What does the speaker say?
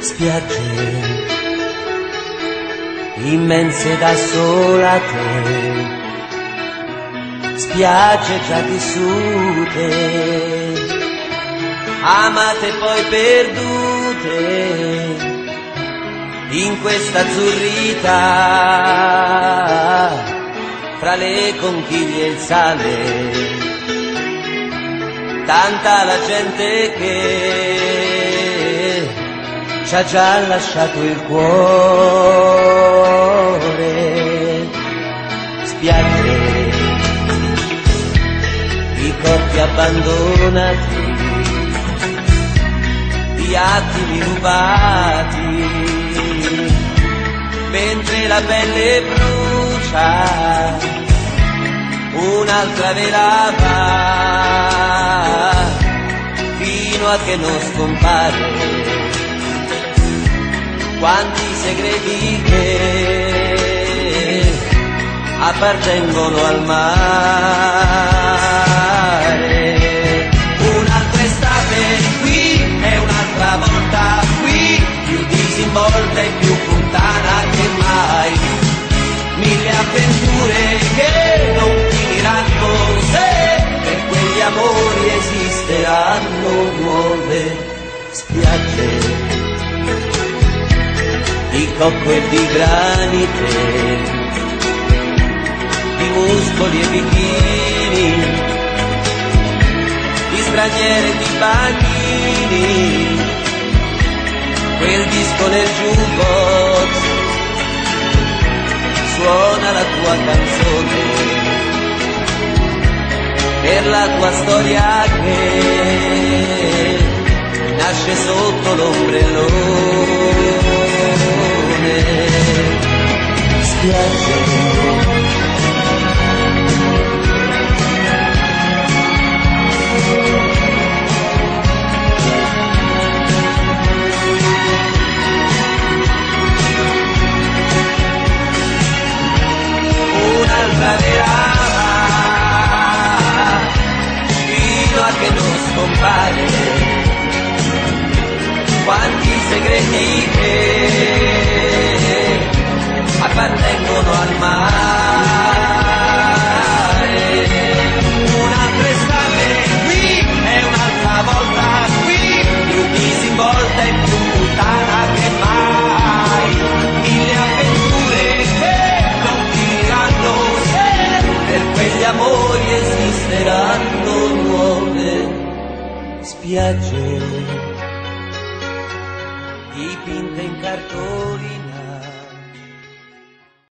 spiagge immense da sola te, spiagge già vissute, amate poi perdute in questa azzurrita fra le conchiglie e il sale, tanta la gente che ci ha già lasciato il cuore. Spiagge, i corpi abbandonati, gli attimi rubati, pelle brucia, un'altra velava, fino a che non scompare quanti segreti che appartengono al mare. Spiagge di cocco e di granite, di muscoli e bikini, di straniere e di bambini, quel disco nel jukebox suona la tua canzone per la tua storia che nasce sotto l'ombrellone spiagge un'altra verava fino a che non scompare quanti segreti che appartengono al mare. Un'altra estate qui e un'altra volta qui, più disinvolta e più puttana che mai. Mille avventure che non finiranno se per quegli amori esisteranno nuove spiagge dar todo.